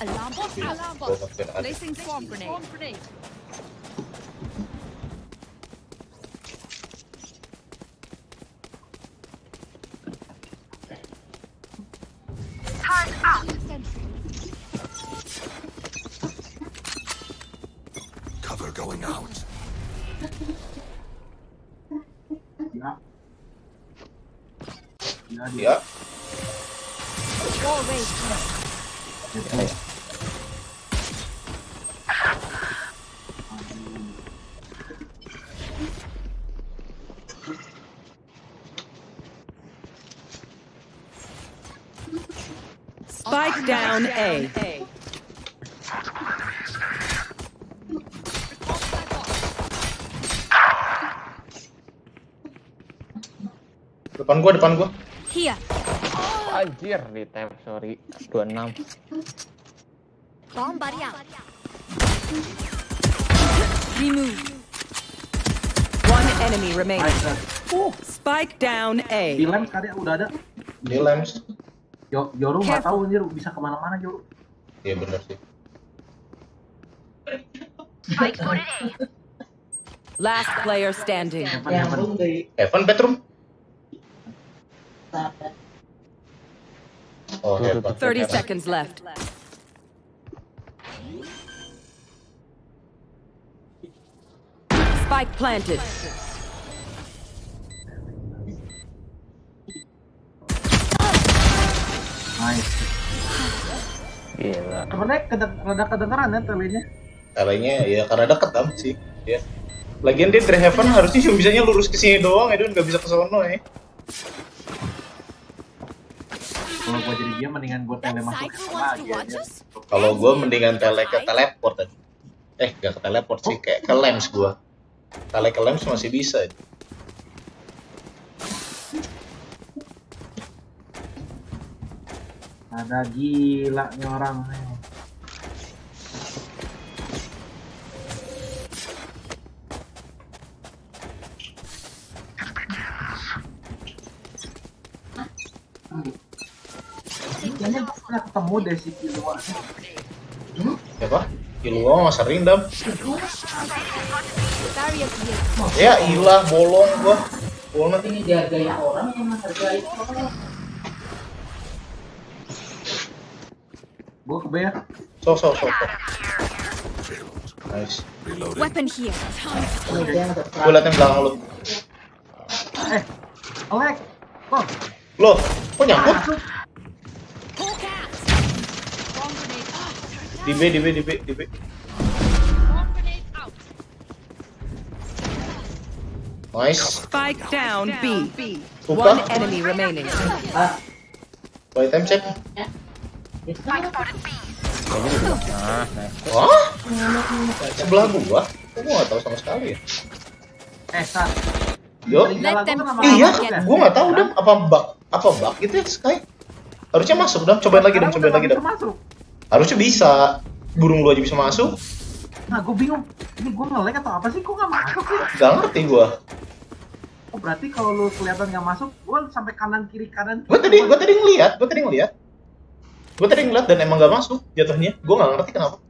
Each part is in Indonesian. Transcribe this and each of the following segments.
Alarm bot out. Alarm Gua bot. makin ada. Placing swarm grenade. Swarm grenade. Spike down A. depan gua, depan gua. Here. Anjir, di tap, sorry. 26. Bomb buddy out. Remove. One enemy remaining. Nice, nice. Spike down A. Di lem sekali udah ada. Di Lems. Yo, Yoru nggak tahu anjir bisa kemana-mana Yoru. Iya bener sih. Last player standing. Heaven, heaven. Evan bedroom. Oh hebat. 30 seconds left. Spike planted. Nice. Gila. Sebenarnya kedek- rada kedengeran ya telenya. Kalinya ya karena deket dam sih. Ya. Lagian dia dari Heaven harusnya cuma bisanya lurus ke sini doang ya, nggak bisa ke sono ya. Kalau gua jadi dia mendingan gua tele masuk to watch aja. us. Kalau gua mendingan tele ke teleport tadi. Eh, gak ke teleport sih, kayak ke Lems gua. Tele ke Lems masih bisa. Ada gila nih orang. Kayaknya gua pernah ketemu deh si Kilua. Siapa? Ilua mah sering dam. Ya ilah bolong gua. Bolong ini dihargai orang yang menghargai orang ke B ya. Sok sok sok. sok. Nice. Reloading. Weapon here. Gua liatin belakang lu. Eh, Alek, kok Loh, kok nyangkut? Di B, di B, di B, di B. Nice. Spike down B. Buka. One enemy remaining. ah By time check. Itu Nah, nice. Wah? Sebelah gua? Gua gak tahu sama sekali ya? Eh. Yo. Kan. Iya, lama-lama ya? gua gak tahu dam apa bug apa bug gitu ya Sky. Harusnya masuk dam, cobain lagi dam, cobain lagi dam. Masuk. Harusnya bisa. Burung lu aja bisa masuk. Nah, gue bingung. Ini gue nge-lag atau apa sih? Kok nggak masuk sih? Gak ngerti gua. Oh, berarti kalau lu kelihatan nggak masuk, gue sampai kanan kiri kanan. Gua tadi gua tadi ngeliat, gua tadi ngeliat. Gua tadi ngeliat dan emang gak masuk jatuhnya. Gua gak ngerti kenapa.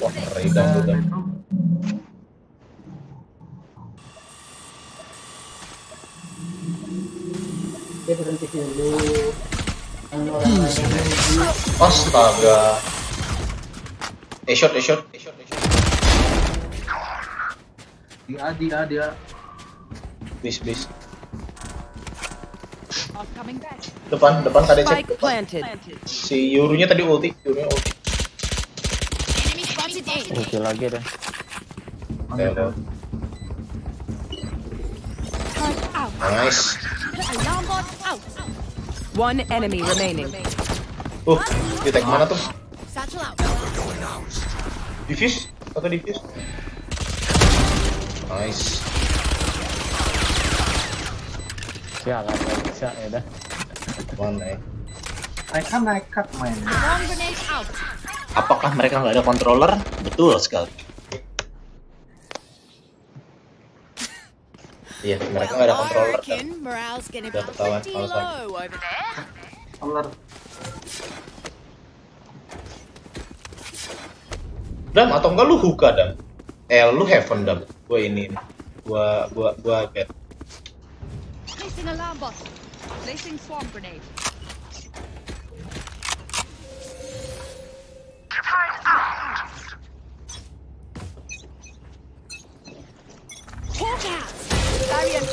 Wah, ngeri dia berhenti dulu Astaga. Eh shot, eh shot, eh shot, eh shot. Dia, dia, dia. Back. Depan, depan tadi cek. Si Yurunya tadi ulti, Yurunya ulti. Ulti lagi deh. Nice. One enemy remaining. Uh, di tag mana tuh? Diffuse? Atau diffuse? Nice. Sialan bisa ya dah. Mana ya? Mereka nekat main. Bomb grenade out. Apakah mereka nggak ada controller? Betul sekali. Iya, mereka nggak ada controller kan. Udah ketahuan there. Color. Dam atau enggak lu hookah dam? Eh lu heaven dam. Gua ini. Gua gua gua bed. Placing alarm bot. Placing swarm grenade. Hawk out. Barrier.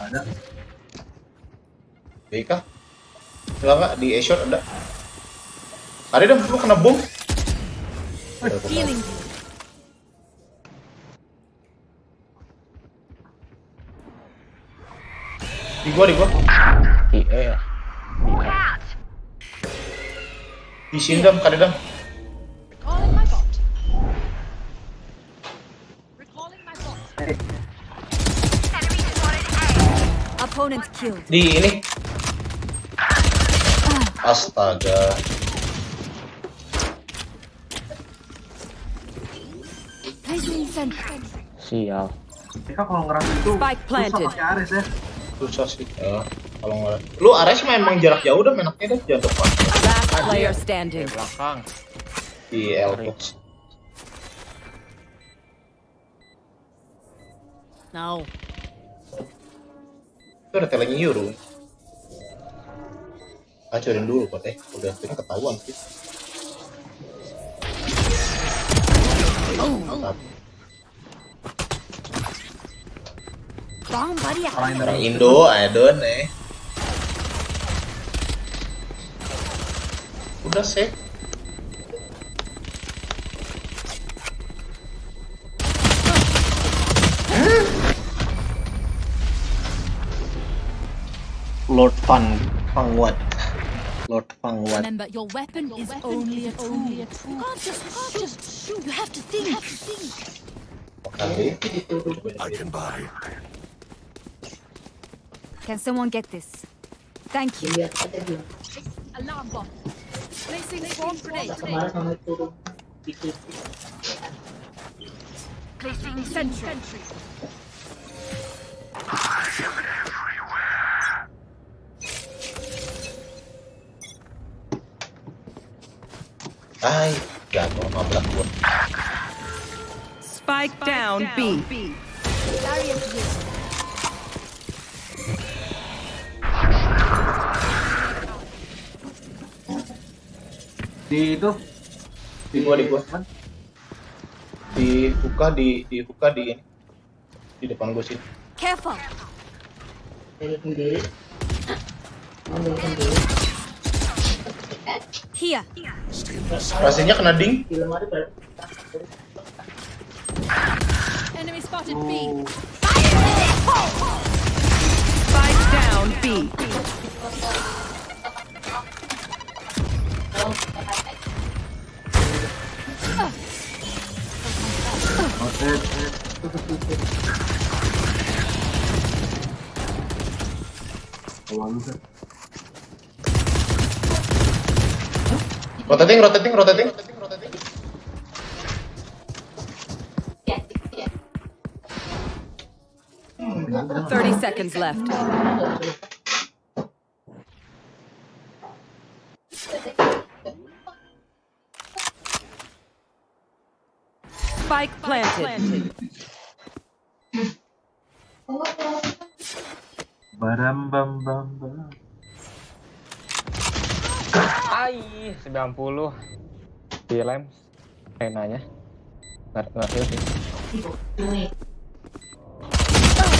Ada. Baik kah? Enggak enggak di A shot ada. Ada dam, lu kena bom. Healing you. Di gua di gua. IE ya. Di sini dam, Di ini. Astaga. Sial. mereka kalau ngerasa itu susah planted. pakai Ares ya. Susah sih. Ya, kalau nggak. Lu Ares memang jarak jauh dah menaknya dah jangan depan. Last player Di standing. belakang. Di elbow. No. Itu ada telenya Yuru. Hacurin dulu kok teh. Udah ini ketahuan sih. Orang Indonesia. Indo, ayo nih. Udah sih. Lord Fang Fangwat. Lord Fangwat. Remember, your weapon is only a tool. You can't just, you can't just shoot. You have to think. You have to think. Oke. I can buy. Can someone get this? Thank you. Lihat aja dia. Alarm bot. Placing swarm grenade. Kemarin sama turun dikit. Placing sentry. Ay, gago, mabrak gua. Spike down B. Di itu Di gua, di gua. Di buka di di buka di ini. Di depan gua sini. Careful. Dari sendiri. Ambil sendiri. Here. Stainless. Rasanya kena ding. Enemy spotted B. Spike down B. Oh, Rotating, rotating, rotating. Thirty seconds left. Spike planted. Ai, 90. Dilem. Renanya. Nggak nggak heal sih.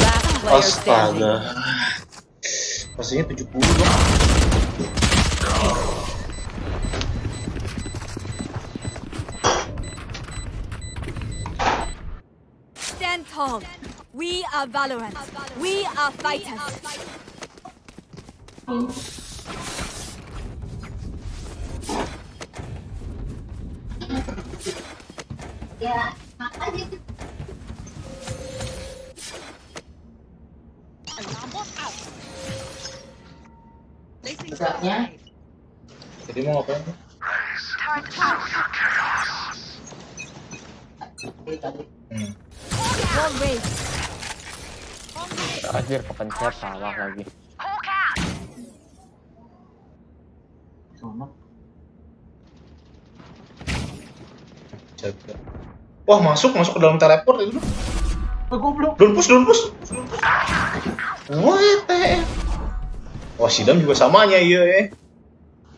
Last player standing. Astaga. Rasanya 70 dong. Stand tall. We are Valorant. We are fighters. Ya, makanya Besarnya. Jadi mau ngapain? Hmm. Terakhir kepencet salah lagi. Sono. Jaga. Wah masuk masuk ke dalam teleport itu. Oh, goblok. Don't push, don't push. What the? Wah Sidam juga samanya iya ya.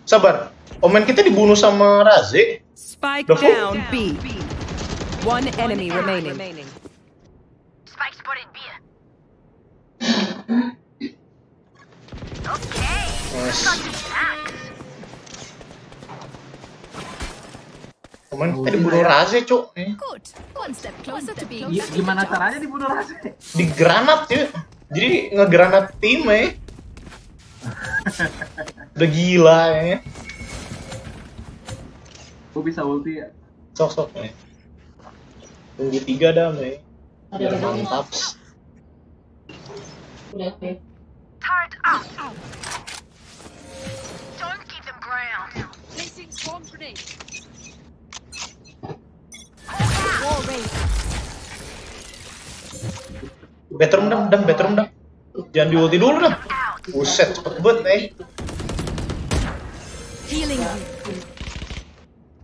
Sabar. Omen kita dibunuh sama Raze. Spike down B. One enemy remaining. Mas. Omen kita dibunuh Raze cuk. Eh, to being Gi- Gimana caranya dibunuh Raze? Di granat ya. Jadi ngegranat tim ya. Udah gila ya. Gue bisa ulti ya. Sok sok ya. Tunggu tiga dah ya. Biar mantap. Udah oke. placing swarm grenade. Bedroom dah, dah bedroom dah. Jangan di ulti dulu dah. Buset, cepet banget eh.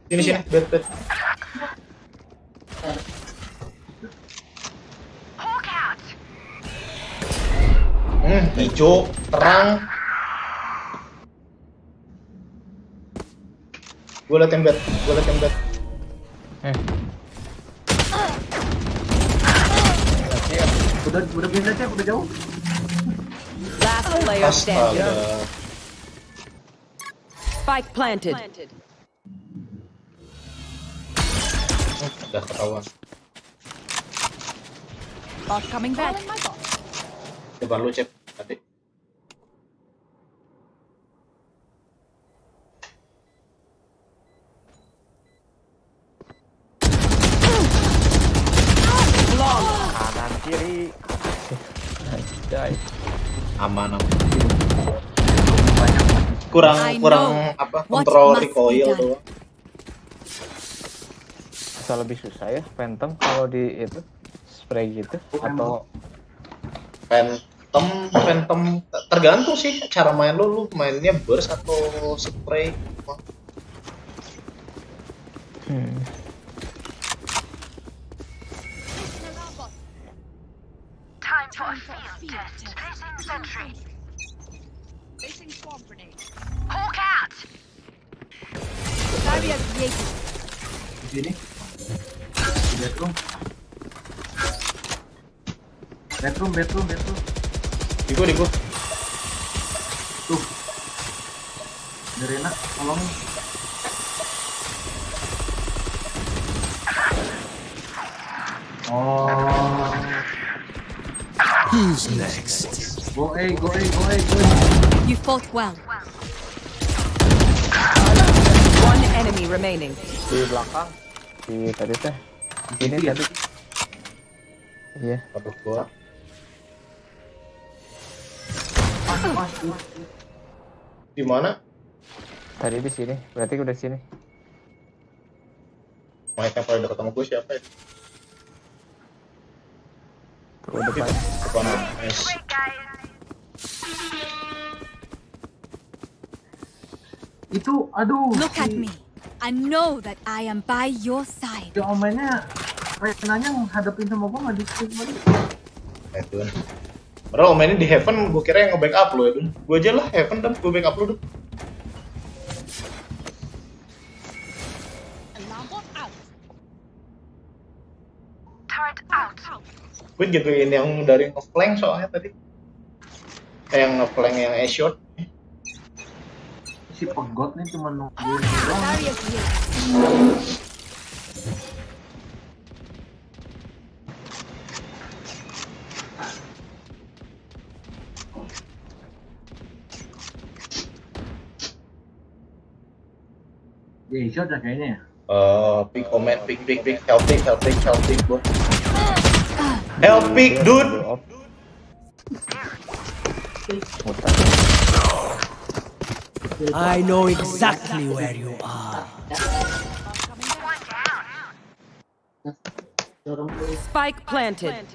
Sini sini, bed bed. Hmm, hijau, terang. Gue liat yang bed, gue liat yang bed. Eh. Udah udah pindah cek, udah jauh. Last player standing. Spike planted. Udah ketahuan. Bot coming back. Depan lu cek, tadi. Anjay. Aman aman. Kurang kurang apa? Kontrol recoil doang. Bisa lebih susah ya Phantom kalau di itu spray gitu atau Phantom, Phantom tergantung sih cara main lu, lu mainnya burst atau spray. hmm. Time for a field test. Placing sentry. Placing swarm grenade. Hawk out. Barrier created. Di sini. Bedroom. Bedroom, bedroom, bedroom. Di gua, di gua. Tuh. Dari enak, tolongin. Oh, Who's next? go A, go A, go A, go A. You fought well. One enemy remaining. di belakang di tadi teh ini Iya. tadi iya Aduh gua. Di mana? tadi di sini berarti udah sini paling dekat sama gue siapa ya? Tuh depan Depan nice. Itu, aduh. Look at me. I know that I am by your side. Si omennya, Renanya ngadepin sama gua nggak di lagi. Eh, Dun. Padahal omennya di Heaven, gue kira yang nge-backup lo ya, Dun. Gue aja lah Heaven, dan gue backup lo, Dun. Gue jagain yang dari nge-flank soalnya tadi. Eh, yang nge-flank yang A-shot. Si pegot nih cuma nungguin doang. Dia shot ya kayaknya ya. Eh, pick omen, pick, pick, pick, help pick, help pick, help pick, bro. Help dude. I know exactly where you are. Spike planted.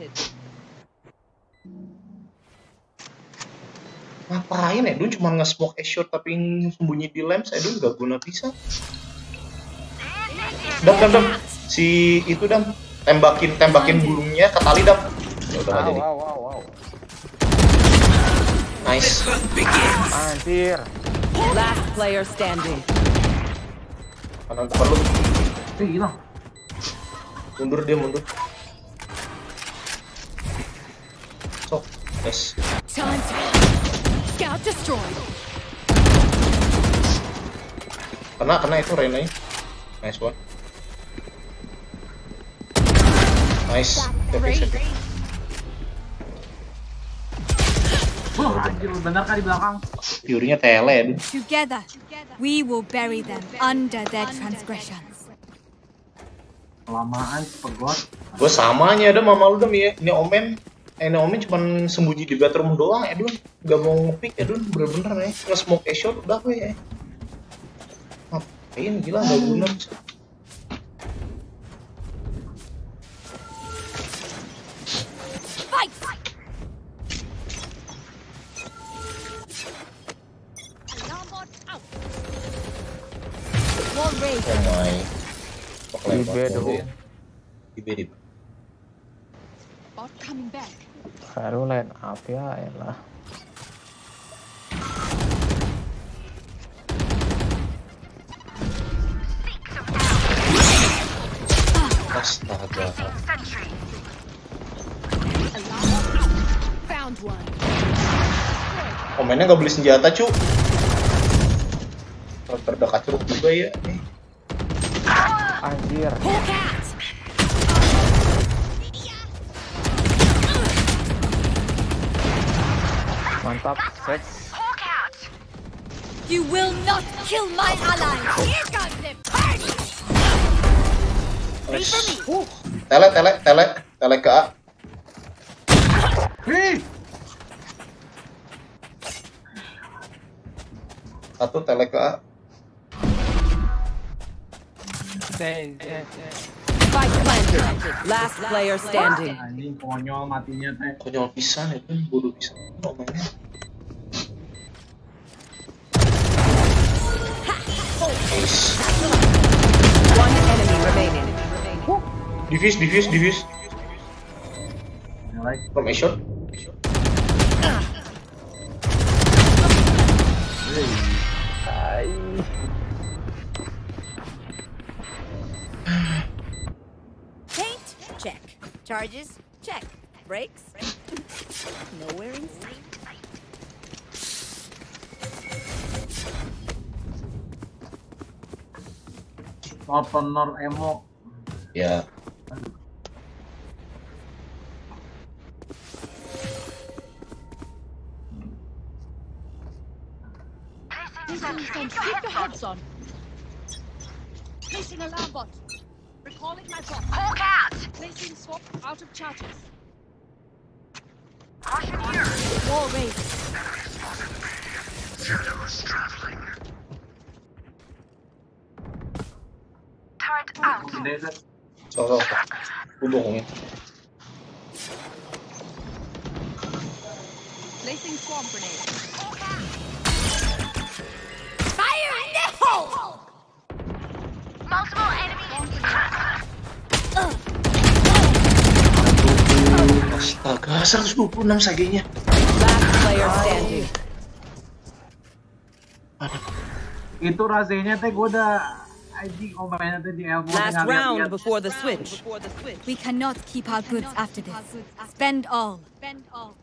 Ngapain ya? Dun cuma nge-smoke a shot tapi sembunyi di lem, saya dun gak guna bisa. Dam, dam, dam. Si itu dam tembakin tembakin burungnya ke tali dam. Ya udah Wow, jadi. wow, wow, wow. Nice. Anjir. Last player standing. Kanan depan lu. Hilang. Mundur dia mundur. Sok. Yes. Scout destroyed. Kena kena itu Rena Nice one. Nice. Oke. Wah, anjir, bener kan di belakang. Fury-nya tele ya. Together, we will bury them under their transgressions. Kelamaan, pegot. Gue samanya ada mama lu dam ya. Ini Omen eh, ini Omen cuman sembunyi di bedroom doang ya Dun. Gak mau ngepick ya Dun, bener-bener ya. Nge-smoke a shot udah gue ya. Ngapain gila gak guna. Bot coming back. Baru line up ya elah. Astaga. Found one. Omennya gak beli senjata cu. Kalau terdekat curug juga ya. Eh. Anjir. Mantap. Seks. You will not kill my allies! Here comes the party! Uh, Tele, tele, tele, tele ke A. Satu tele ke A. Spike planted. Last player standing. Anjing, konyol matinya teh. Konyol pisan ya kan, bodoh pisan. One enemy remaining. Diffuse, diffuse, diffuse. Nilai. From a shot. brakes. Nowhere in sight. Ammo. Yeah. Placing swamp grenade. Fire in the hole! Multiple enemies. Astaga, 126 sagenya. Last player standing. Itu rasanya teh gue udah anjing omongannya oh, teh di elbow Last round before the switch. We cannot keep our goods after this. Spend all. Spend all.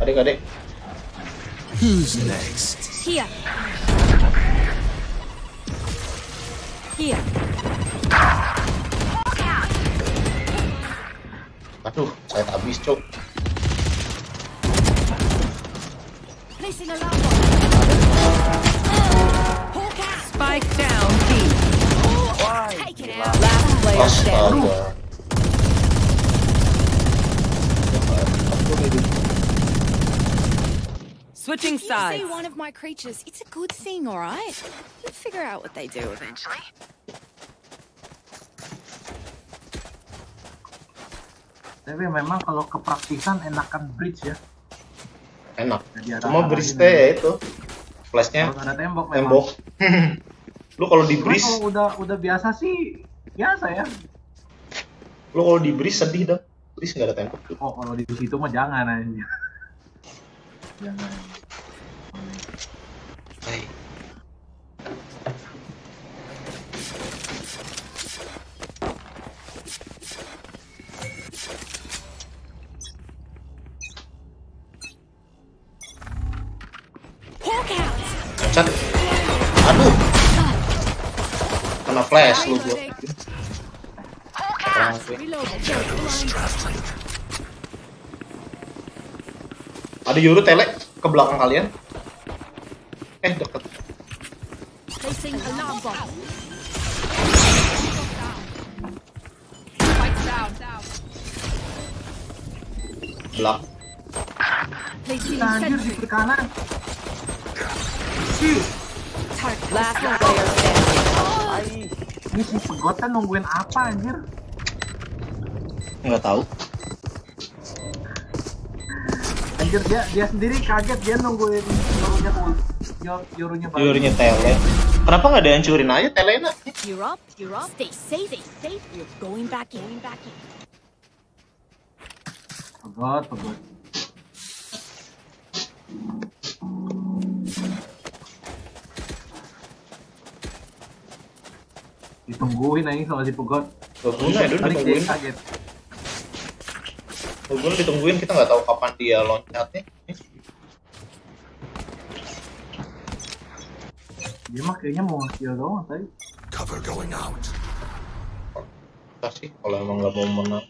Adik-adik. Who's next? Here. Here. Aduh, saya habis, Cok. Placing alarm. Spike down B. Last player standing. Astaga. Switching If you see sides. one of my creatures, it's a good thing, all right? You'll figure out what they do eventually. Tapi memang kalau kepraktisan enakan bridge ya. Enak. Jadi Cuma bridge teh ya itu. Flashnya ada tembok memang. tembok. lu kalau di bridge, kalau udah udah biasa sih biasa ya. lu kalau di bridge sedih dah. Bridge nggak ada tembok. Oh kalau di situ mah jangan aja. Jangan. Hai. Hawk out. Loncat. Aduh. Kena flash lu gua. Terang gue. Ada Yuru tele ke belakang kalian. Eh, deket. Belak. Anjir di kanan. Ih, Last player standing. ini si pegotan nungguin apa anjir? Nggak tahu. Anjir dia dia sendiri kaget dia nungguin yorunya yor, yorunya balik. Tele. Kenapa nggak dihancurin aja? You're up. You're up. Stay safe. Stay safe. You're going back in. Going back in. Pegot, pegot. Ditungguin aja sama si pegot. Gak guna ya, dia ditungguin. kaget. Guna ditungguin, kita nggak tahu kapan dia loncatnya. Dia mah kayaknya mau nge-kill doang tadi. Cover going out. Kasih, kalau emang nggak mau menang.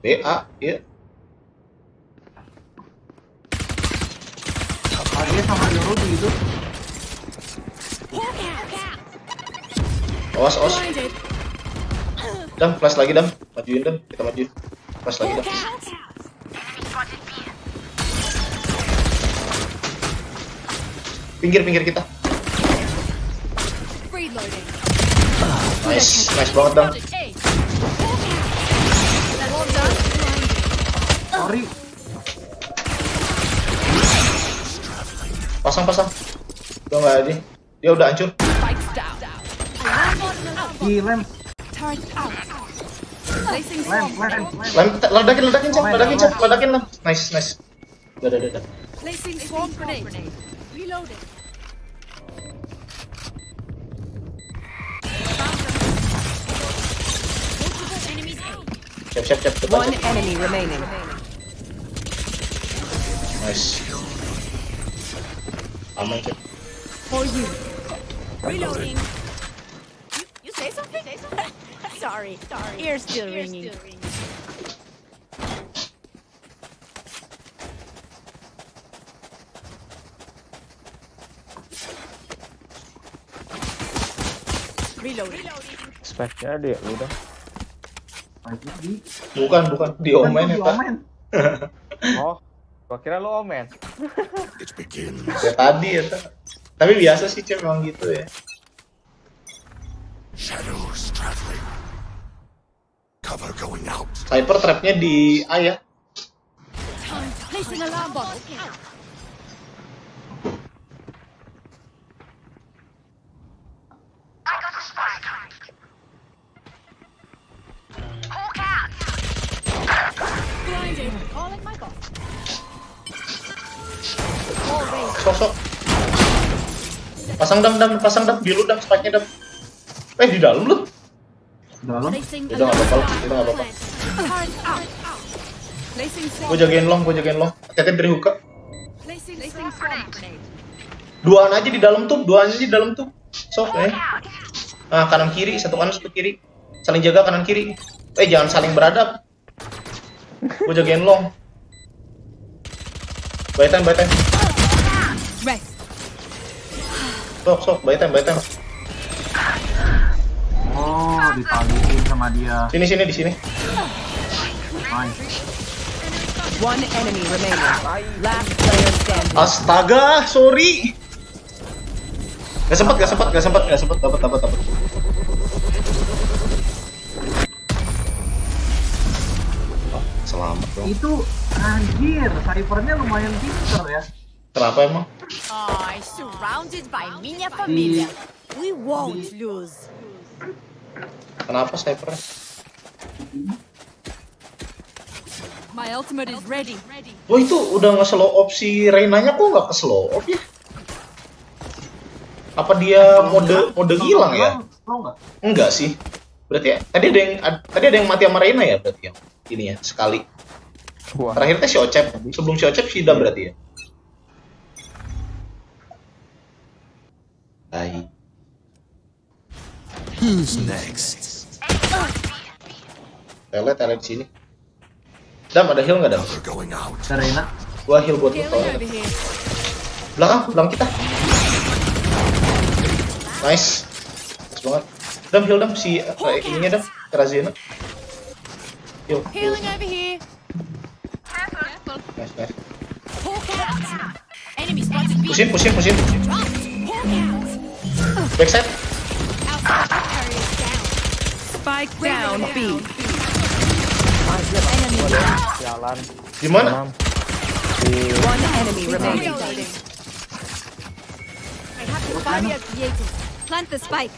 BA, iya. Ah, di itu. Awas, awas. Dam, flash lagi, Dam. Majuin, Dam. Kita majuin. Flash lagi, Dam. Pinggir-pinggir kita. Nice, nice banget, Dam. Sorry. Pasang, pasang. Udah nggak ada. Dia udah hancur. Di lem, lem, lem, lem. Lem, ledakin, ledakin, Cam. Ledakin, Cam. Ledakin, Lam. Nice, nice. Udah, udah, udah. Placing grenade. Reloading. Siap, siap, siap. One enemy remaining. Nice. Aman, Cam. For you. Reloading. You, you say something? Say something? sorry, sorry. Ears still ringing. Reloading. Speknya dia udah. Bukan, bukan. Di omen ya, Pak. Oh, gua kira lu omen. It begins. Ya tadi ya, Ta. Tapi biasa sih, Cam, emang gitu ya. Shadows traveling. Cover going out. Sniper trapnya di A ya. Sosok. Pasang dam dam, pasang dam, di lu dam, spike-nya dam. Eh di dalam lu. Dalam. Udah nggak apa-apa, udah nggak apa-apa. Gue jagain long, gue jagain long. Hati-hati dari hookah. Duaan aja di dalam tuh, duaan aja di dalam tuh. Sok, eh. Nah, kanan kiri, satu kanan satu kiri. Saling jaga kanan kiri. Eh, jangan saling beradab. Gue jagain long. Buy time, Sok, sok, buy time, buy time. Oh, ditaliin sama dia. Sini, sini, di sini. Nice. One enemy remaining. Last player standing. Astaga, sorry. Gak sempat, gak sempat, gak sempat, gak sempat. Dapat, dapat, dapat. Oh, selamat dong. Itu anjir, cyphernya lumayan pinter ya. Kenapa emang? Oh, surrounded by minha família. We won't lose. Kenapa sniper? My ultimate is ready. Wah itu udah nge-slow off si Reina-nya kok nggak ke-slow off ya? Apa dia mode mode hilang ya? Nggak? Enggak sih. Berarti ya, tadi ada yang ad- tadi ada yang mati sama Reina ya berarti ya? Ini ya, sekali. Wah, Terakhir teh si Ocep. Sebelum si Ocep si Dam berarti ya? Tai. Who's next? Tele, tele di sini. Dam ada heal nggak Dam? Serena. Gua heal buat lu. Kalau. Belakang, belakang kita. Nice. Nice banget. Dam heal Dam si uh, ininya Dam. Terazina. Heal. heal. Healing over here. Nice, nice. Pusin, pusin, pusin. Dropped. Hawk out. Backside. Outside carriers down. Spike down B. jalan. Gimana? Enam. Di One enemy remaining. Reloading. I have the barrier created. Plant the spike.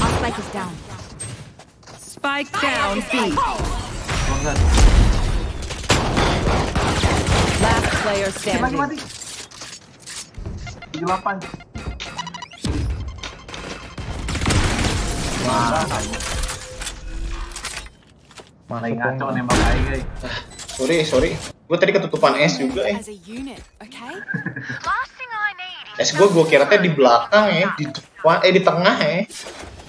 Our spike is down. Spike down B. Lo nggak? Last player Mati mati mati. standing. 38. Wah, masuk lagi ngaco nembak aja guys. Sorry, sorry. Gue tadi ketutupan es juga eh. As a unit, okay? Last thing I need is Es gue gue kira teh di belakang ya, di depan, eh di tengah ya.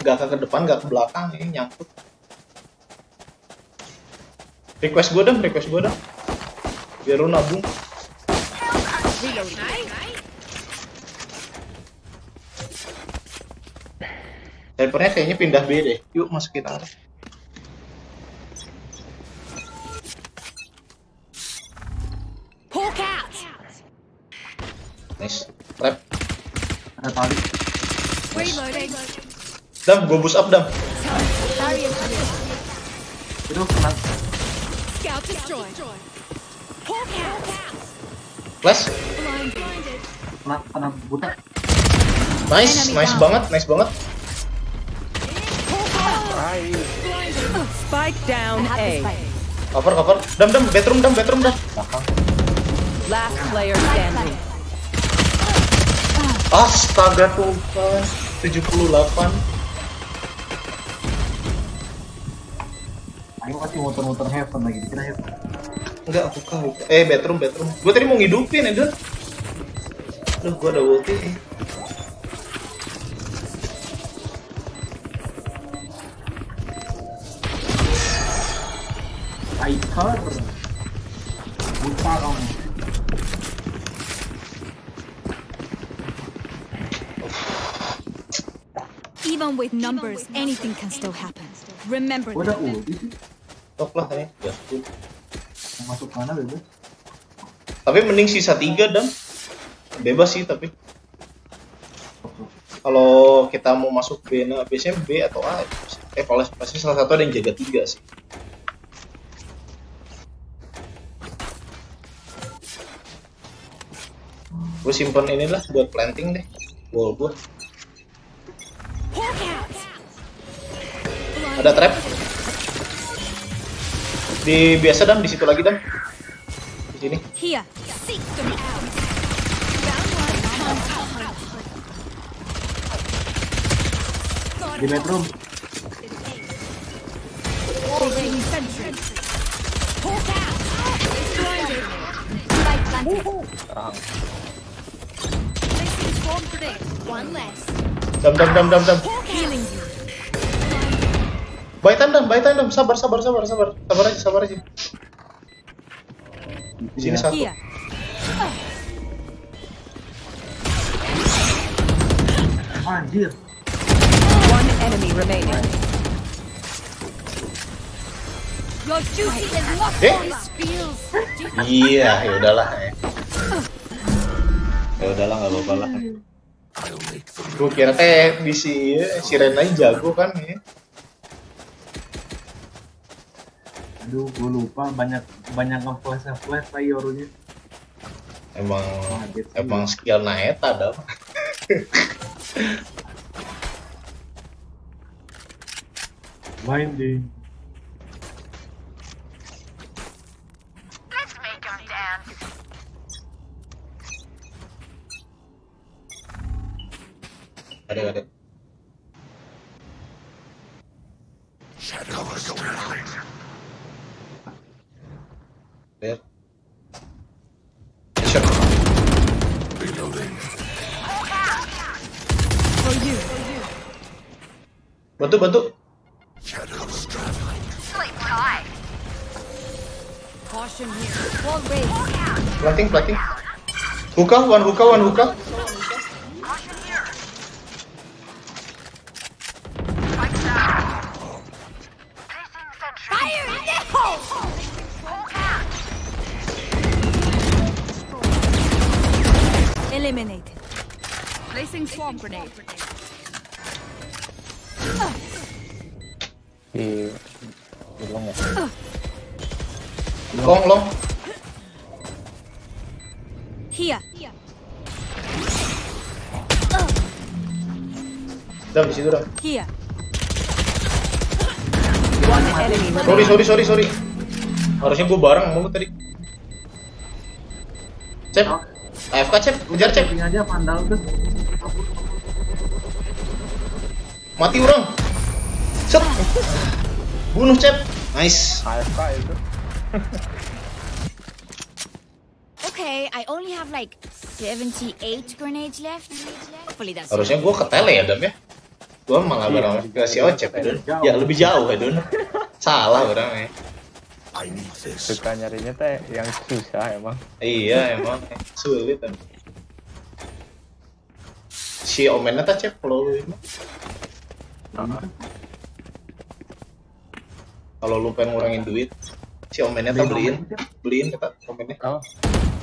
Gak ke depan, gak ke belakang ya, nyangkut. Request gue dong, request gue dong. Biar lu nabung. Snipernya kayaknya pindah B deh. Yuk masuk kita. Nice. Trap. Ada tali. Reloading. Dam, gue boost up dam. Itu kena. Flash. Kena kena buta. Nice, nice banget, nice banget. Spike down A. Cover, cover. Dam, dam, bedroom, dam, bedroom, dam. Last player standing. Astaga Tuhan. 78. Ayo masih muter-muter heaven lagi. Dikira heaven. Enggak, buka, buka. Eh, bedroom, bedroom. Gue tadi mau ngidupin, ya, Dun. Duh, gue ada ulti. Even with numbers, anything can still happen. Remember that. Tok lah, ya. Ya, masuk mana bebas? Tapi mending sisa 3, Dam. Bebas sih, tapi. Kalau kita mau masuk B, nah, biasanya B atau A. Eh, pasti salah satu ada yang jaga 3 sih. Gue simpen inilah buat planting deh. Wall gue. Ada trap. Di biasa dam di situ lagi dam. Di sini. Di bedroom. Terang. Placing swarm grenade. One less. Dam dam dam dam dam. Dam, buy time dam. Sabar sabar sabar sabar. Sabar aja, sabar aja. Di sini satu. Anjir. One enemy remaining. Your duty is not Eh? Iya, ya udahlah. Ya Ya udahlah nggak apa-apa lah. Gue kira teh di si si Renai jago kan ya. Aduh, gue lupa banyak banyak nge-flash nge-flash lah Yorunya. Emang sih. emang skill Naeta dam. Main Ada ada. Shot. Reloading. Bantu bantu. Shadows traveling. Sleep tight. Caution here. Wall raised. Planting planting. Hookah, one hookah, one hookah. Eliminated. Placing swarm grenade. Di long ya. Long long. Here. Dam di situ dam. Here. Sorry sorry sorry sorry. Harusnya gue bareng mulu tadi. Cep. AFK cep, kejar cep. Ping aja pandal tuh. Mati orang. Set. Bunuh cep. Nice. AFK itu. Okay, I only have like 78 grenades left. Hopefully that's Harusnya gue ketele ya dam ya. Gue malah bareng ke si Ocep ya. Ya lebih jauh ya Dun. Salah orangnya. I need this. Suka nyarinya teh yang susah emang. Iya emang sulit kan. Si omennya tak cep kalau lu ini. Kalau lu pengen ngurangin duit, si omennya tak beliin, beliin kata omennya. Oh.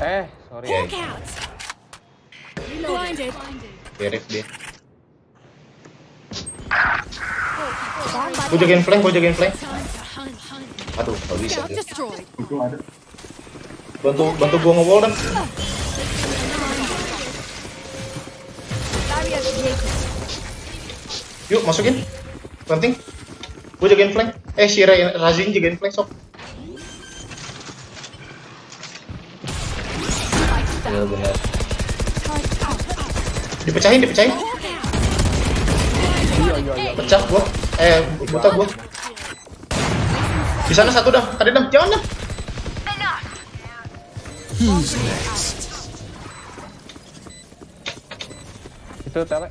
Eh, sorry. Ya, dia. Bomb Gue jagain flank, gue jagain flank. Aduh, gak bisa dia. destroyed. Itu ada. Bantu, bantu gue nge-wall dan. Yuk masukin. Penting. Gue jagain flank. Eh si Ra- Razin jagain flank sok. Iya benar. Dipecahin, dipecahin. Pecah gua. Eh, buta gua. Di sana satu dah. Ada dah. Jangan. Who's next? Itu tele.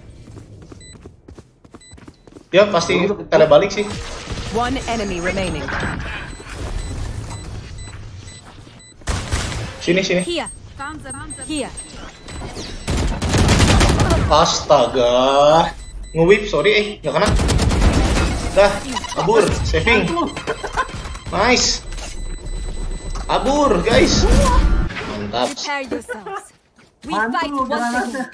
Ya pasti tele balik sih. One enemy remaining. Sini sini. Here. Here. Astaga. Nge-whip, sorry eh, nggak kena. Dah, kabur, saving. Nice. Kabur, guys. Mantap. We fight once again.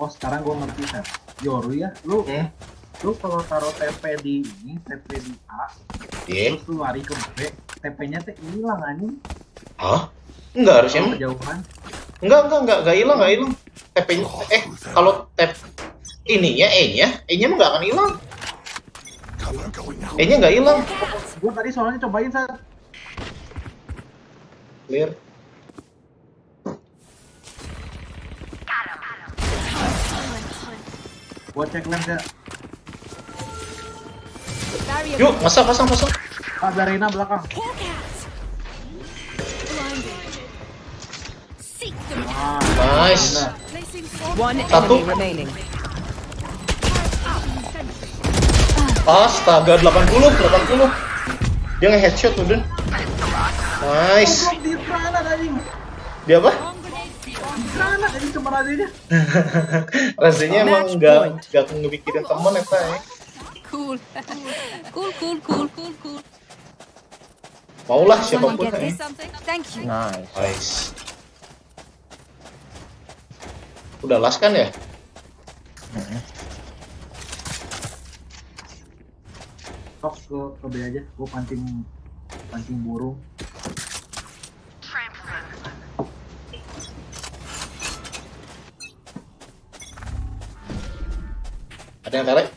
Oh sekarang gue ngerti kan. Yoru ya, lu Hmm. lu kalau taruh TP di ini, TP di A, Iya. Terus lu lari ke B, TP-nya teh hilang anjing. Hah? Enggak harusnya kejauhan. Enggak, enggak, enggak, enggak hilang, enggak hilang. TP-nya eh kalau tap ininya E-nya, E-nya emang enggak akan hilang. E-nya enggak hilang. Gua tadi soalnya cobain saat Clear. gua cek lens ya. Yuk, pasang, pasang, pasang. Ah, ada Reyna belakang. Nice. Satu. Astaga, 80, 80. Dia nge-headshot udah. Nice. Dia apa? Rasanya emang point. enggak ngepikirin temen eta ya. Cool. cool, cool, cool, cool, cool. Maulah siapa pun ya. Nice. Nice. Udah last kan ya? Tok ke ke B aja. Gua pancing pancing burung. Ada yang tarik?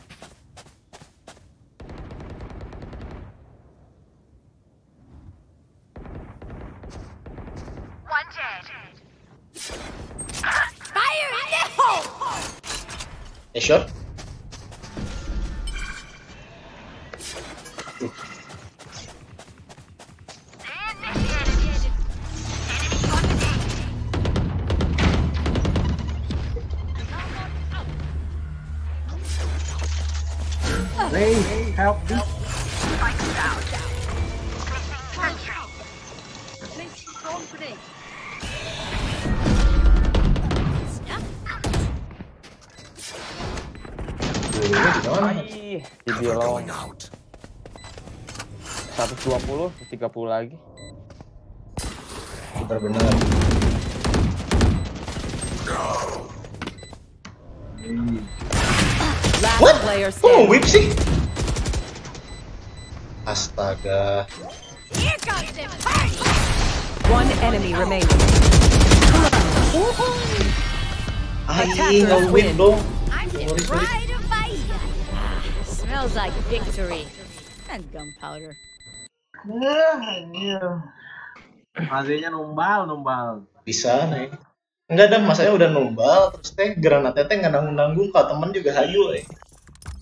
Fire in the hole! Eh shot. Ray, help me. Placing swarm grenade. Di out. 120, 30 lagi. Benar-benar. Last What? player Kok mau whip sih? Astaga. One enemy remaining. Aing nggak whip dong. Sorry. Smells like victory. And gunpowder. Adanya numbal, numbal. Bisa nih. Enggak ada masanya udah numbal terus teh granatnya teh nggak nanggung-nanggung kalau temen juga hayu eh.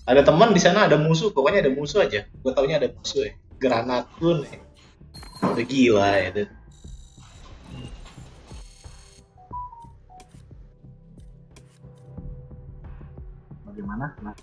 Ada teman di sana ada musuh, pokoknya ada musuh aja. Gue taunya ada musuh eh. Granat pun eh. Udah gila ya itu. Bagaimana? Nah,